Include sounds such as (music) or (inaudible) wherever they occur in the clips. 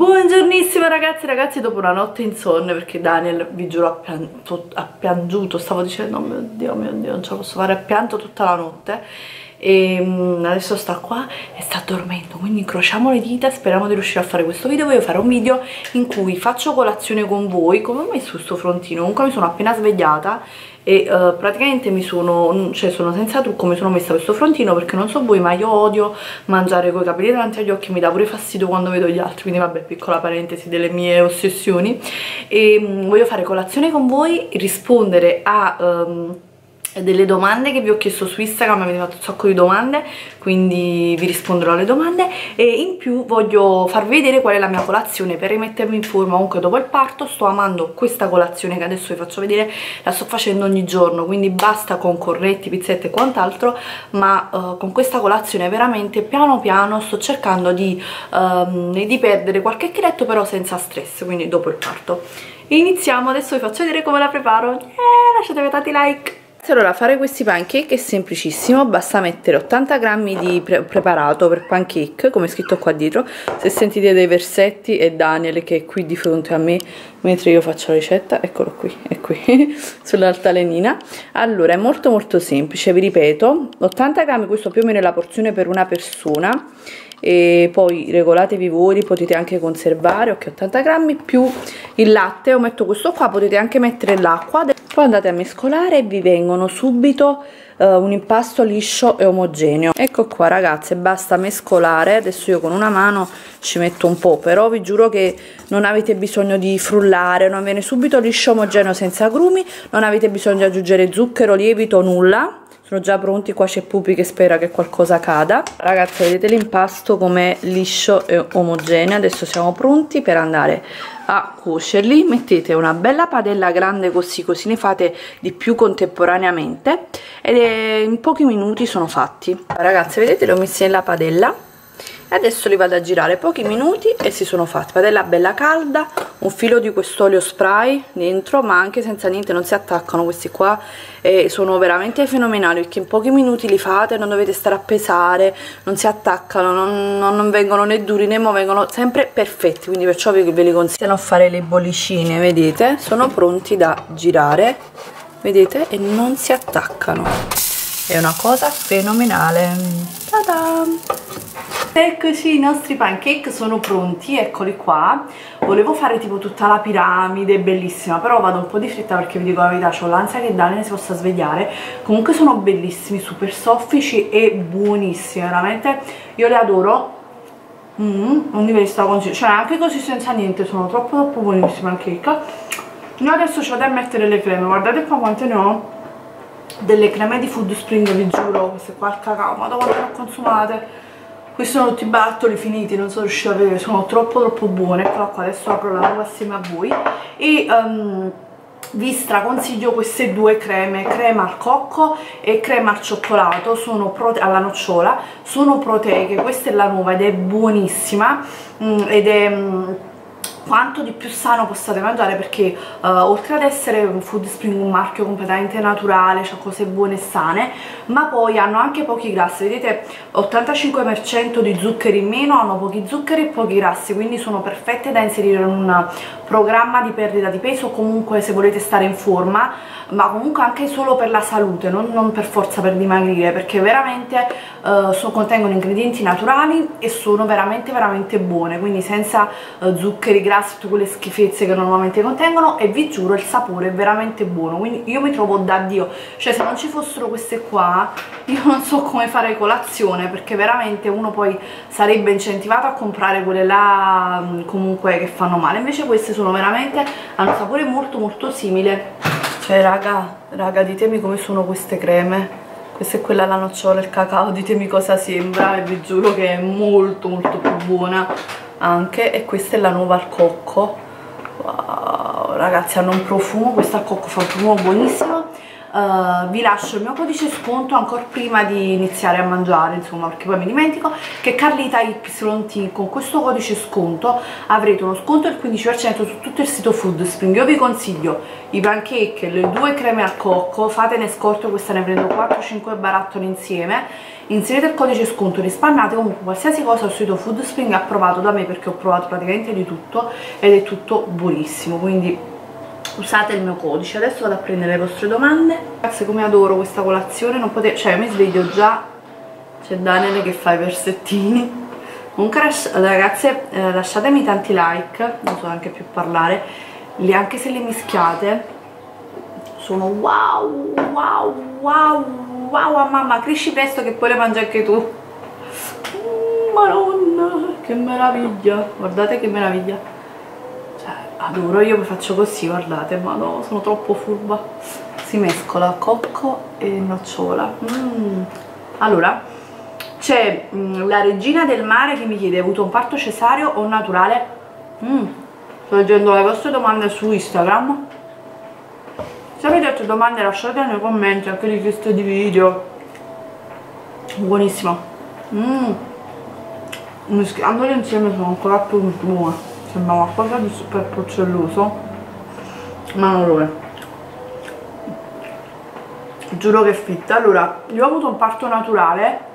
Buongiornissimo ragazzi ragazzi dopo una notte insonne perché Daniel vi giuro ha, pianto, ha piangiuto. Stavo dicendo oh mio dio mio dio non ce la posso fare ha pianto tutta la notte e mm, adesso sta qua e sta dormendo quindi incrociamo le dita speriamo di riuscire a fare questo video voglio fare un video in cui faccio colazione con voi come ho messo questo frontino comunque mi sono appena svegliata e uh, praticamente mi sono, cioè sono senza trucco mi sono messa questo frontino perché non so voi ma io odio mangiare con i capelli davanti agli occhi mi dà pure fastidio quando vedo gli altri quindi vabbè piccola parentesi delle mie ossessioni. E um, voglio fare colazione con voi rispondere a... Um, delle domande che vi ho chiesto su Instagram, avete fatto un sacco di domande, quindi vi risponderò alle domande e in più voglio farvi vedere qual è la mia colazione per rimettermi in forma comunque dopo il parto, sto amando questa colazione che adesso vi faccio vedere, la sto facendo ogni giorno, quindi basta con cornetti, pizzette e quant'altro, ma uh, con questa colazione veramente piano piano sto cercando di, um, di perdere qualche chiletto però senza stress, quindi dopo il parto. Iniziamo, adesso vi faccio vedere come la preparo, eh, lasciatemi tanti like! Allora fare questi pancake è semplicissimo, basta mettere 80 grammi di pre preparato per pancake, come scritto qua dietro, se sentite dei versetti è Daniel che è qui di fronte a me mentre io faccio la ricetta, eccolo qui, è qui, (laughs) sull'altalenina. Allora è molto molto semplice, vi ripeto, 80 grammi, questo più o meno è la porzione per una persona, e poi regolatevi voi, potete anche conservare, ok 80 grammi, più il latte, io metto questo qua, potete anche mettere l'acqua. Poi andate a mescolare e vi vengono subito uh, un impasto liscio e omogeneo. Ecco qua ragazze basta mescolare. Adesso io con una mano ci metto un po' però vi giuro che non avete bisogno di frullare non viene subito liscio omogeneo senza agrumi non avete bisogno di aggiungere zucchero lievito nulla sono già pronti qua c'è Pupi che spera che qualcosa cada. Ragazzi vedete l'impasto come liscio e omogeneo? Adesso siamo pronti per andare a cuocerli. Mettete una bella padella grande così così ne fate di più contemporaneamente. Ed in pochi minuti sono fatti. Ragazzi vedete li ho messi nella padella adesso li vado a girare. Pochi minuti e si sono fatti. Padella bella calda un filo di quest'olio spray dentro ma anche senza niente non si attaccano questi qua. E sono veramente fenomenali perché in pochi minuti li fate non dovete stare a pesare non si attaccano non, non, non vengono né duri né mo vengono sempre perfetti. Quindi perciò ve, ve li consiglio. A fare le bollicine vedete? Sono pronti da girare vedete? E non si attaccano. È una cosa fenomenale Eccoci, i nostri pancake sono pronti, eccoli qua. Volevo fare tipo tutta la piramide, bellissima, però vado un po' di fretta perché vi dico la verità, ho l'ansia che Daniel si possa svegliare. Comunque sono bellissimi, super soffici e buonissimi, veramente. Io li adoro. Mm, non li vedo consiglio, cioè anche così senza niente, sono troppo troppo buonissimi pancake. Io adesso ci vado a mettere le creme, guardate qua quante ne ho delle creme di Food Spring, vi giuro, queste qua al cacao, ma dopo le ho consumate questi sono tutti i barattoli finiti non sono riuscita a vedere sono troppo troppo buone. Però qua adesso apro la nuova assieme a voi. E um, vi straconsiglio queste due creme, crema al cocco e crema al cioccolato, alla nocciola, sono proteiche, questa è la nuova ed è buonissima mm, ed è... Mm, quanto di più sano possiate mangiare perché uh, oltre ad essere un Food Spring un marchio completamente naturale, c'ha cose buone e sane, ma poi hanno anche pochi grassi, vedete 85% di zuccheri in meno, hanno pochi zuccheri e pochi grassi, quindi sono perfette da inserire in un programma di perdita di peso, comunque se volete stare in forma, ma comunque anche solo per la salute, non, non per forza per dimagrire, perché veramente uh, so, contengono ingredienti naturali e sono veramente veramente buone, quindi senza uh, zuccheri, grassi tutte quelle schifezze che normalmente contengono e vi giuro il sapore è veramente buono quindi io mi trovo da dio. Cioè se non ci fossero queste qua io non so come fare colazione perché veramente uno poi sarebbe incentivato a comprare quelle là mm, comunque che fanno male. Invece queste sono veramente hanno un sapore molto molto simile. Cioè raga, raga ditemi come sono queste creme. Questa è quella alla nocciola, il cacao, ditemi cosa sembra e vi giuro che è molto molto più buona anche e questa è la nuova al cocco. Wow, ragazzi hanno un profumo questa al cocco fa un profumo buonissimo uh, vi lascio il mio codice sconto ancora prima di iniziare a mangiare insomma perché poi mi dimentico che Carlita YT con questo codice sconto avrete uno sconto del 15% su tutto il sito Food Spring. Io vi consiglio i pancake, le due creme al cocco fatene scorto, questa ne prendo 4-5 barattoli insieme. Inserite il codice sconto risparmiate comunque qualsiasi cosa sul sito Food Spring approvato da me perché ho provato praticamente di tutto ed è tutto buonissimo quindi usate il mio codice adesso vado a prendere le vostre domande. Ragazzi come adoro questa colazione non potevo cioè mi sveglio già c'è Daniele che fa i versettini. Comunque ragazze eh, lasciatemi tanti like non so neanche più parlare li anche se li mischiate sono wow wow wow wow a mamma cresci presto che poi le mangi anche tu. Mm, madonna che meraviglia guardate che meraviglia adoro io faccio così guardate ma no sono troppo furba si mescola cocco e nocciola mm. allora c'è mm, la regina del mare che mi chiede hai avuto un parto cesareo o naturale? Mm. sto leggendo le vostre domande su Instagram se avete altre domande lasciate nei commenti anche richieste di video buonissimo mm. mischiandole insieme sono ancora più buone sembra qualcosa di super porcelloso ma non lo è. Giuro che è fitta. Allora io ho avuto un parto naturale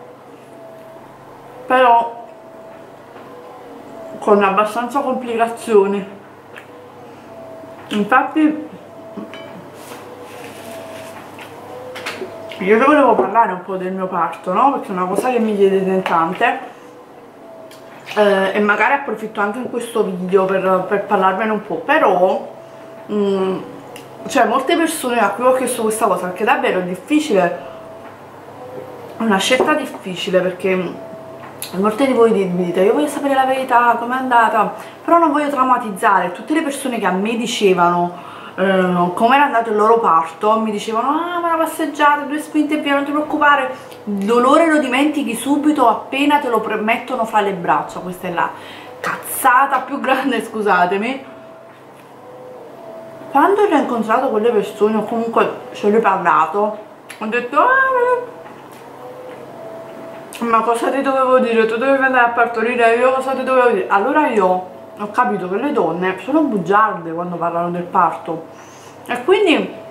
però con abbastanza complicazioni. Infatti io volevo parlare un po' del mio parto, no? Perché è una cosa che mi chiedete tante eh, e magari approfitto anche in questo video per, per parlarvene un po', però mh, mm, cioè molte persone a cui ho chiesto questa cosa perché davvero è difficile una scelta difficile perché molte di voi mi dite io voglio sapere la verità, com'è andata però non voglio traumatizzare tutte le persone che a me dicevano eh, come era andato il loro parto mi dicevano ah ma una passeggiata, due spinte via, non ti preoccupare il dolore lo dimentichi subito appena te lo mettono fra le braccia questa è la cazzata più grande scusatemi quando ho incontrato quelle persone o comunque ce l'ho parlato ho detto ah ma cosa ti dovevo dire? Tu dovevi andare a partorire, io cosa ti dovevo dire? Allora io ho capito che le donne sono bugiarde quando parlano del parto. E quindi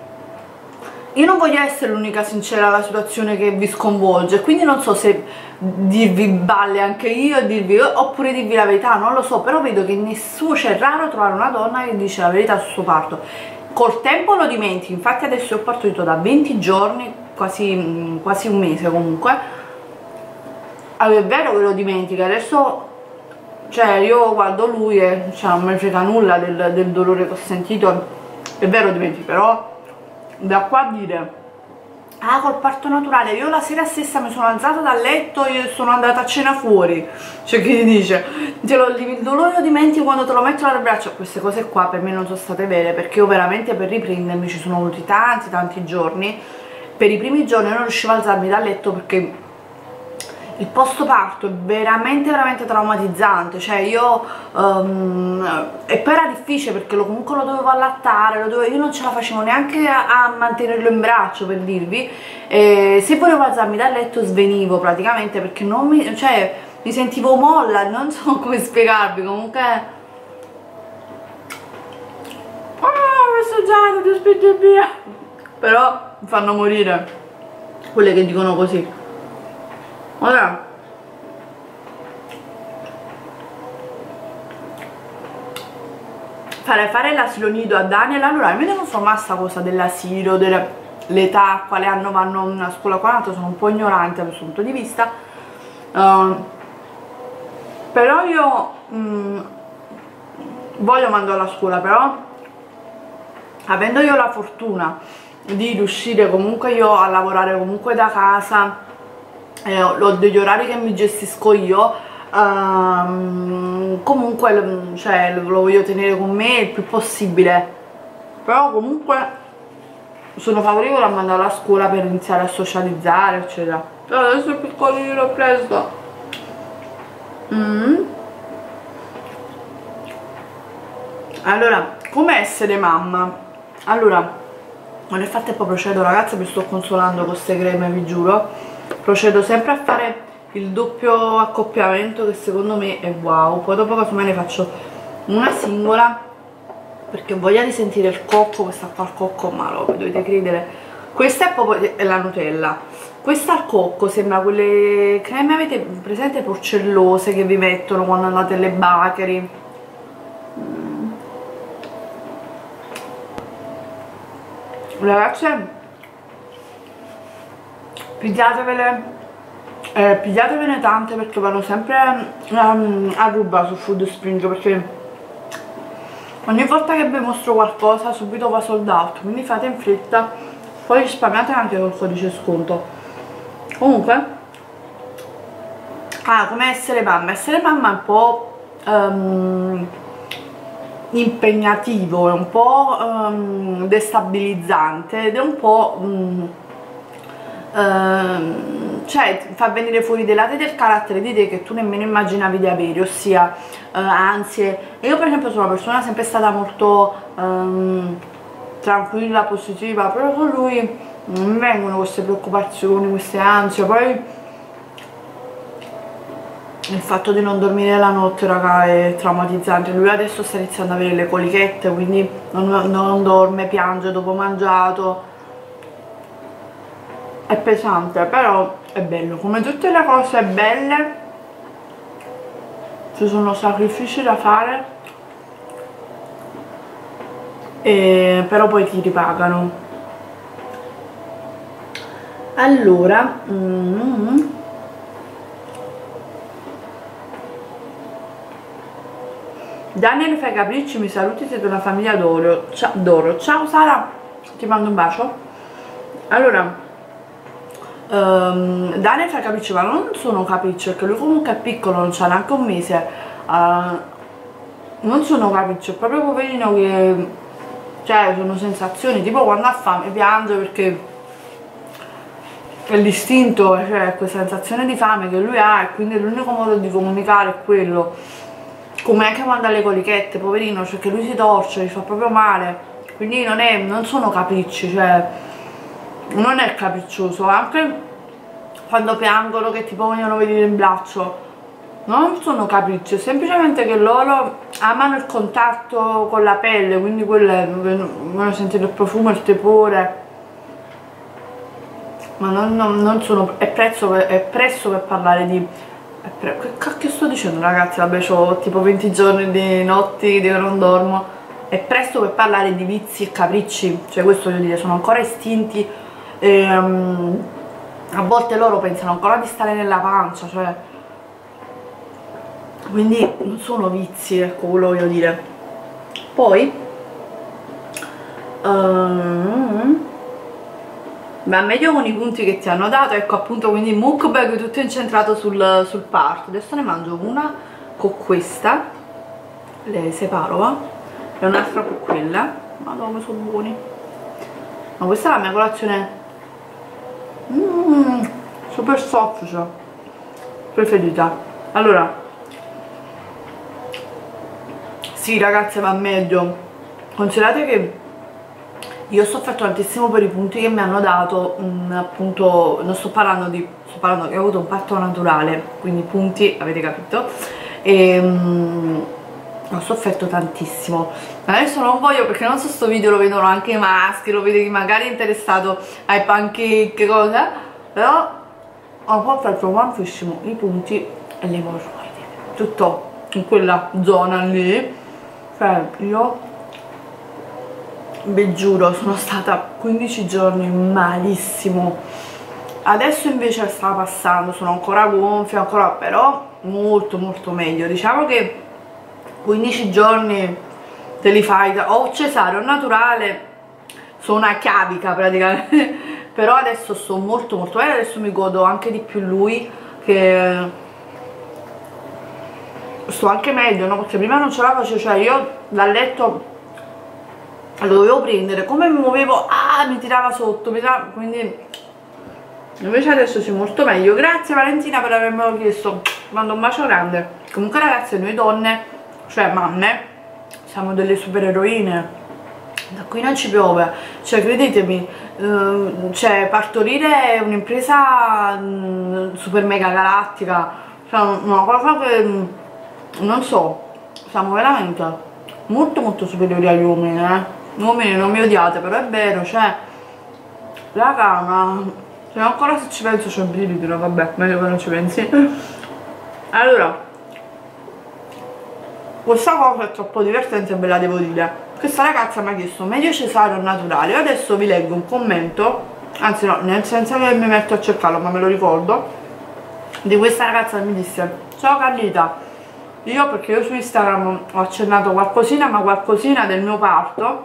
io non voglio essere l'unica sincera alla situazione che vi sconvolge. Quindi non so se dirvi balle anche io dirvi, oppure dirvi la verità non lo so. Però vedo che nessuno c'è raro trovare una donna che dice la verità sul suo parto. Col tempo lo dimentichi. Infatti adesso ho partorito da 20 giorni quasi, quasi un mese comunque. Allora, è vero che lo dimentica adesso cioè io guardo lui e cioè, non mi frega nulla del, del dolore che ho sentito. È vero dimentichi però da qua a dire ah col parto naturale io la sera stessa mi sono alzata dal letto e sono andata a cena fuori. Cioè chi dice lo, il dolore lo dimentichi quando te lo metto alle braccia queste cose qua per me non sono state vere perché io veramente per riprendermi ci sono voluti tanti tanti giorni. Per i primi giorni non riuscivo a alzarmi dal letto perché il post parto è veramente veramente traumatizzante. Cioè io um, e poi era difficile perché lo, comunque lo dovevo allattare lo dovevo, io non ce la facevo neanche a, a mantenerlo in braccio per dirvi. E se volevo alzarmi dal letto svenivo praticamente perché non mi, cioè, mi sentivo molla non so (laughs) come spiegarvi comunque. Ah questo già ti spinge via. Però mi fanno morire quelle che dicono così ora fare fare l'asilo nido a Daniel. Allora io non so mai sta cosa dell'asilo dell'età quale anno vanno a scuola qua sono un po' ignorante da questo punto di vista. Uh, però io mm, voglio mandarlo a scuola però avendo io la fortuna di riuscire comunque io a lavorare comunque da casa eh, ho degli orari che mi gestisco io um, comunque cioè, lo voglio tenere con me il più possibile. Però comunque sono favorevole a mandarlo a scuola per iniziare a socializzare eccetera. Però adesso è piccolino l'ho preso. Mm. allora come essere mamma? Allora nel frattempo procedo ragazzi mi sto consolando con queste creme vi giuro procedo sempre a fare il doppio accoppiamento che secondo me è wow. Poi dopo casomai ne faccio una singola perché ho voglia di sentire il cocco questa qua al cocco ma lo dovete credere. Questa è proprio la Nutella. Questa al cocco sembra quelle creme avete presente porcellose che vi mettono quando andate alle bakery? Mm. ragazze pigliatevele eh, pigliatevene tante perché vanno sempre um, a ruba su Food Spring perché ogni volta che vi mostro qualcosa subito va sold out quindi fate in fretta poi risparmiate anche col codice sconto. Comunque ah come essere mamma? Essere mamma è un po' um, impegnativo è un po' um, destabilizzante ed è un po' um, Ehm, cioè fa venire fuori dei lati del carattere di te che tu nemmeno immaginavi di avere, ossia uh, ansie. Io per esempio sono una persona sempre stata molto um, tranquilla, positiva, però con lui non vengono queste preoccupazioni, queste ansie, poi il fatto di non dormire la notte raga è traumatizzante. Lui adesso sta iniziando ad avere le colichette quindi non, non dorme, piange dopo mangiato è pesante però è bello come tutte le cose belle ci sono sacrifici da fare e, però poi ti ripagano allora mm. Daniel fai capricci, mi saluti, siete una famiglia d'oro. Ciao Sara, ti mando un bacio. Allora, um, Daniel fa capricci ma non sono capricci perché lui comunque è piccolo non c'ha neanche un mese. Uh, non sono capricci è proprio poverino che cioè sono sensazioni tipo quando ha fame piange perché è l'istinto cioè questa sensazione di fame che lui ha e quindi l'unico modo di comunicare è quello. Come anche quando ha le colichette poverino cioè che lui si torce gli fa proprio male. Quindi non, è, non sono capricci cioè non è capriccioso anche quando piangono che tipo vogliono vedere il braccio. Non sono capricci, è semplicemente che loro amano il contatto con la pelle quindi vogliono sentire il profumo, il tepore. Ma non, non, non sono, è, prezzo, è presto per parlare di che cacchio sto dicendo ragazzi, vabbè ho tipo 20 giorni di notti che non dormo. È presto per parlare di vizi e capricci cioè questo voglio dire, sono ancora estinti e, um, a volte loro pensano ancora di stare nella pancia cioè quindi non sono vizi ecco quello voglio dire. Poi um, ma meglio con i punti che ti hanno dato ecco appunto quindi mukbang tutto incentrato sul, sul parto. Adesso ne mangio una con questa le separo va? e un'altra con quella. Madonna sono buoni. Ma questa è la mia colazione Mmm, super soffice preferita. Allora sì ragazze va meglio. Considerate che io ho sofferto tantissimo per i punti che mi hanno dato mh, mm, appunto non sto parlando di sto parlando che ho avuto un parto naturale quindi punti avete capito? E mh, mm, ho sofferto tantissimo. Adesso non voglio perché non so sto video lo vedono anche i maschi lo vede chi magari interessato ai pancake cosa? Però ho fatto tantissimo i punti e le emorroidi tutto in quella zona lì. Cioè io vi giuro sono stata 15 giorni malissimo. Adesso invece sta passando sono ancora gonfia ancora però molto molto meglio. Diciamo che 15 giorni te li fai o cesare o naturale sono una chiavica praticamente. (laughs) Però adesso sto molto molto bene adesso mi godo anche di più lui che sto anche meglio no? perché prima non ce la facevo cioè io dal letto lo dovevo prendere come mi muovevo ah mi tirava sotto mi tirava, quindi invece adesso si molto meglio. Grazie Valentina per avermelo chiesto mando un bacio grande. Comunque ragazzi noi donne cioè mamme siamo delle super eroine da qui non ci piove. Cioè credetemi ehm, cioè partorire è un'impresa mm, super mega galattica. Cioè una cosa che mm, non so siamo veramente molto molto superiori agli uomini eh. Uomini non mi odiate però è vero cioè raga ma cioè, ancora se ci penso c'è un brivido vabbè meglio che non ci pensi. (laughs) Allora questa cosa è troppo divertente e ve la devo dire. Questa ragazza mi ha chiesto meglio cesareo naturale adesso vi leggo un commento anzi no, nel senso che mi metto a cercarlo ma me lo ricordo di questa ragazza che mi disse ciao Carlita io perché io su Instagram ho accennato qualcosina ma qualcosina del mio parto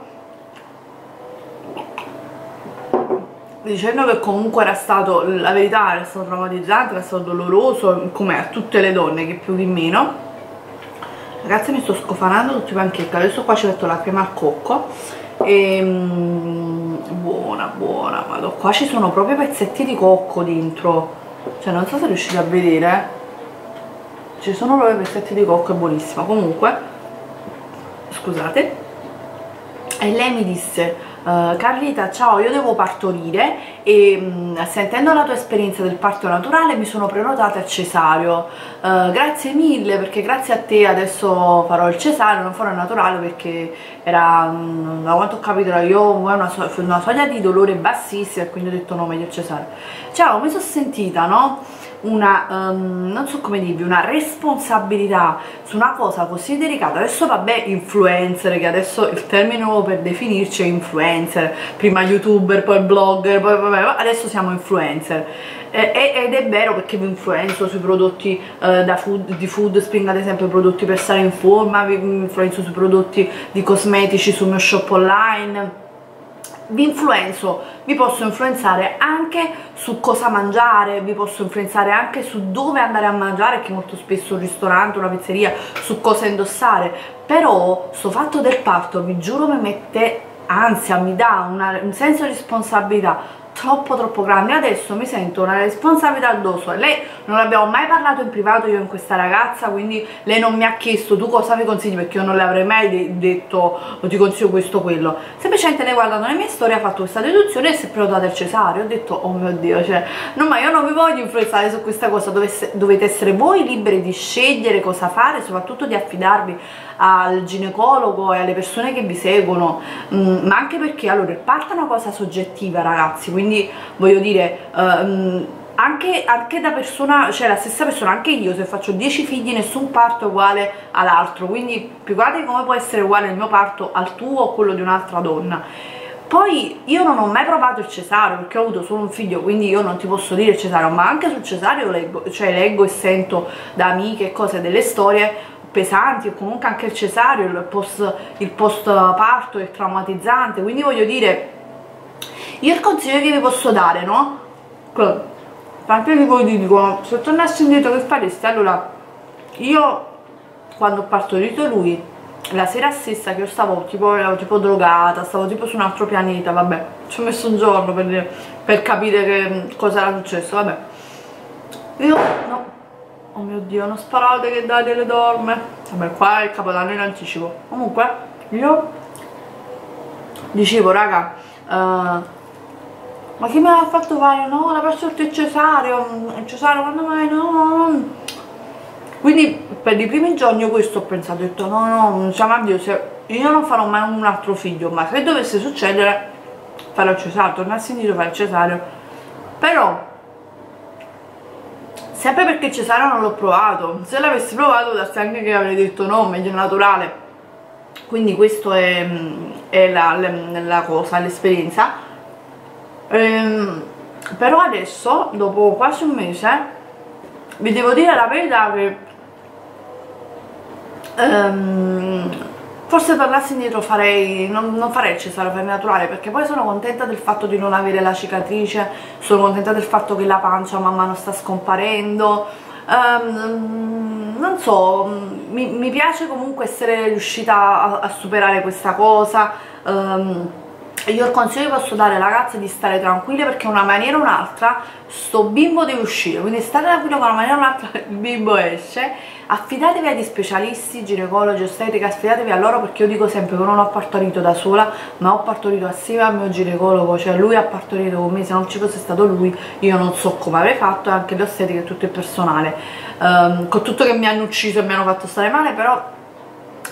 dicendo che comunque era stato la verità era stato traumatizzante era stato doloroso come a tutte le donne che più che meno ragazzi mi sto scofanando tutti i pancake adesso qua ci metto la crema al cocco. E mm, buona buona vado. Qua ci sono proprio pezzetti di cocco dentro. Cioè non so se riuscite a vedere. Ci sono proprio pezzetti di cocco è buonissima. Comunque scusate. E lei mi disse Uh, Carlita ciao io devo partorire e sentendo la tua esperienza del parto naturale mi sono prenotata a cesareo uh, grazie mille perché grazie a te adesso farò il cesareo non farò il naturale perché era um, da quanto ho capito io una, so una soglia di dolore bassissima e quindi ho detto no meglio il cesareo ciao mi sono sentita no? una, um, non so come dirvi, una responsabilità su una cosa così delicata, adesso vabbè influencer, che adesso il termine nuovo per definirci è influencer, prima youtuber, poi blogger, poi vabbè, adesso siamo influencer. ed è vero perché vi influenzo sui prodotti uh, food, di food spring ad esempio prodotti per stare in forma vi influenzo sui prodotti di cosmetici sul mio shop online. Vi influenzo, vi posso influenzare anche su cosa mangiare, vi posso influenzare anche su dove andare a mangiare, che molto spesso un ristorante, una pizzeria, su cosa indossare, però sto fatto del parto vi giuro mi mette ansia, mi dà una, un senso di responsabilità troppo troppo grande. Adesso mi sento una responsabilità addosso lei non abbiamo mai parlato in privato io in questa ragazza quindi lei non mi ha chiesto tu cosa mi consigli? Perché io non le avrei mai de detto ti consiglio questo o quello semplicemente lei guardando le mie storie ha fatto questa deduzione e si è prenotata il cesareo. Ho detto oh mio dio cioè no ma io non vi voglio influenzare su questa cosa. Dovesse, dovete essere voi liberi di scegliere cosa fare soprattutto di affidarvi al ginecologo e alle persone che vi seguono mm, ma anche perché allora il parto è una cosa soggettiva ragazzi. Quindi voglio dire um, anche, anche, da persona, cioè la stessa persona, anche io se faccio 10 figli nessun parto è uguale all'altro, quindi figurate come può essere uguale il mio parto al tuo o quello di un'altra donna. Poi io non ho mai provato il cesareo perché ho avuto solo un figlio, quindi io non ti posso dire il cesareo, ma anche sul cesareo leggo, cioè leggo e sento da amiche cose delle storie pesanti o comunque anche il cesareo, il post, il post parto è traumatizzante, quindi voglio dire, io il consiglio che vi posso dare, no? Tanti di voi dicono, se tornassi indietro che fareste? Allora, io quando ho partorito lui, la sera stessa che io stavo tipo, tipo drogata, stavo tipo su un altro pianeta, vabbè, ci ho messo un giorno per, per capire che, cosa era successo, vabbè. Io, no, oh mio dio non sparate che Daniele dorme vabbè qua è il capodanno in anticipo comunque io dicevo raga uh, ma chi me l'ha fatto fare? no, la perso il cesareo cesareo quando mai? no quindi per i primi giorni io questo ho pensato ho detto no no non siamo a Dio io non farò mai un altro figlio ma se dovesse succedere farò cesareo tornassi indietro fare cesareo però sempre perché cesareo non l'ho provato se l'avessi provato darsi anche che avrei detto no, meglio naturale. Quindi questo è, è la, la, cosa, l'esperienza ehm, però adesso, dopo quasi un mese vi devo dire la verità che ehm, forse tornassi indietro farei, non, non farei il cesareo per naturale perché poi sono contenta del fatto di non avere la cicatrice, sono contenta del fatto che la pancia man mano sta scomparendo, um, non so, mi, mi, piace comunque essere riuscita a, a superare questa cosa, io il consiglio che posso dare ragazze di stare tranquille perché una maniera o un'altra sto bimbo deve uscire. Quindi state tranquillo che una maniera o un'altra (laughs) il bimbo esce. Affidatevi agli specialisti, ginecologi, ostetrica affidatevi a loro perché io dico sempre che non ho partorito da sola ma ho partorito assieme al mio ginecologo cioè lui ha partorito con me. Se non ci fosse stato lui io non so come avrei fatto e anche l'ostetrica e tutto il personale. Um, con tutto che mi hanno ucciso e mi hanno fatto stare male però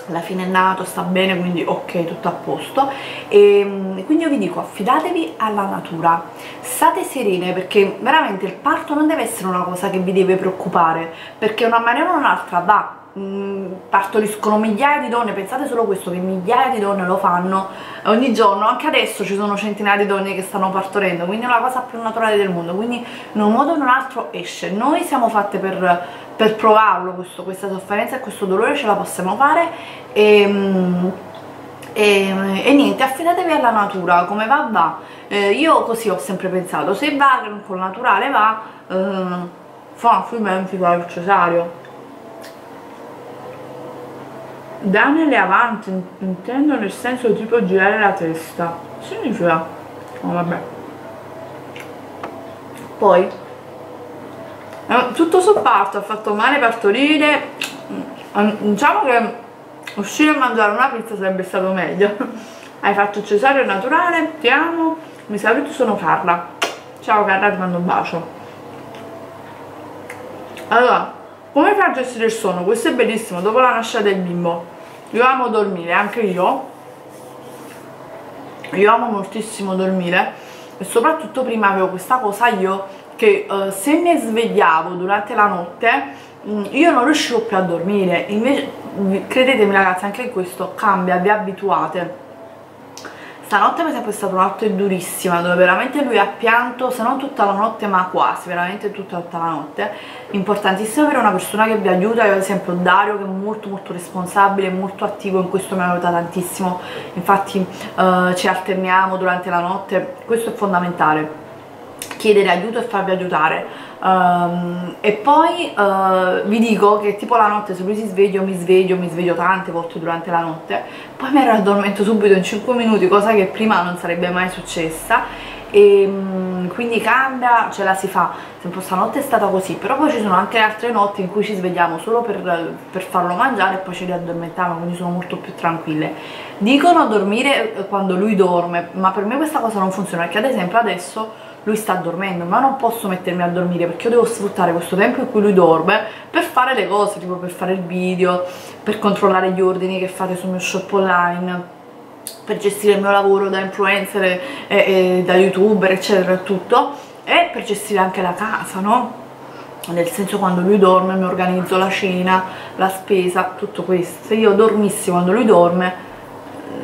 alla fine è nato, sta bene, quindi ok, tutto a posto. E ehm, quindi io vi dico affidatevi alla natura. State serene perché veramente il parto non deve essere una cosa che vi deve preoccupare perché una maniera o un'altra va partoriscono migliaia di donne, pensate solo questo che migliaia di donne lo fanno ogni giorno, anche adesso ci sono centinaia di donne che stanno partorendo quindi è la cosa più naturale del mondo. Quindi in un modo o in un altro esce. Noi siamo fatte per per provarlo questo, questa sofferenza e questo dolore ce la possiamo fare. E, e, e niente affidatevi alla natura come va va. Eh, io così ho sempre pensato. Se va con il naturale va eh, fa altrimenti fa il cesario Daniel è avanti intendo nel senso tipo girare la testa. Significa oh vabbè. Poi? Eh, tutto sopparto, ha fatto male partorire mm, diciamo che uscire a mangiare una pizza sarebbe stato meglio. (laughs) Hai fatto il cesario naturale, ti amo. Mi saluti, sono Carla. Ciao Carla, ti mando un bacio. Allora, come fai a gestire il sonno? questo è bellissimo, dopo la nascita del bimbo. Io amo dormire, anche io. Io amo moltissimo dormire. E soprattutto prima avevo questa cosa io che uh, se mi svegliavo durante la notte um, io non riuscivo più a dormire. Invece credetemi ragazzi anche questo cambia, vi abituate stanotte esempio è stata una notte durissima dove veramente lui ha pianto se non tutta la notte ma quasi veramente tutta, tutta la notte. Importantissimo avere una persona che vi aiuta io ad esempio Dario che è molto molto responsabile molto attivo in questo mi aiuta tantissimo. Infatti uh, ci alterniamo durante la notte questo è fondamentale chiedere aiuto e farvi aiutare. Um, e poi uh, vi dico che tipo la notte se lui si sveglia mi sveglio, mi sveglio tante volte durante la notte. Poi mi addormento subito in 5 minuti cosa che prima non sarebbe mai successa. E um, quindi cambia, ce la si fa. Sempre stanotte è stata così però poi ci sono anche altre notti in cui ci svegliamo solo per, per farlo mangiare e poi ci riaddormentiamo quindi sono molto più tranquille. Dicono dormire quando lui dorme ma per me questa cosa non funziona perché ad esempio adesso lui sta dormendo ma non posso mettermi a dormire perché io devo sfruttare questo tempo in cui lui dorme per fare le cose tipo per fare il video per controllare gli ordini che fate sul mio shop online per gestire il mio lavoro da influencer e, e da youtuber eccetera e tutto e per gestire anche la casa no? nel senso quando lui dorme mi organizzo la cena, la spesa, tutto questo se io dormissi quando lui dorme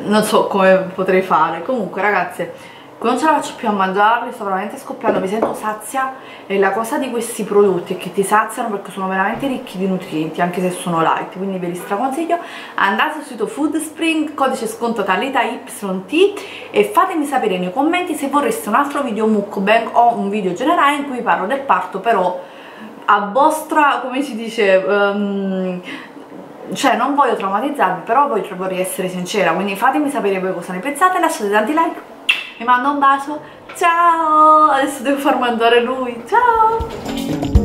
non so come potrei fare comunque ragazze non ce la faccio più a mangiarli, sto veramente scoppiando, mi sento sazia. E la cosa di questi prodotti è che ti saziano perché sono veramente ricchi di nutrienti anche se sono light, quindi ve li straconsiglio. Andate sul sito Foodspring, codice sconto Talita YT e fatemi sapere nei commenti se vorreste un altro video mukbang o un video generale in cui parlo del parto però a vostra, come si dice, um, cioè non voglio traumatizzarvi però vorrei essere sincera quindi fatemi sapere voi cosa ne pensate lasciate tanti like vi mando un bacio. Ciao. Adesso devo far mangiare lui. Ciao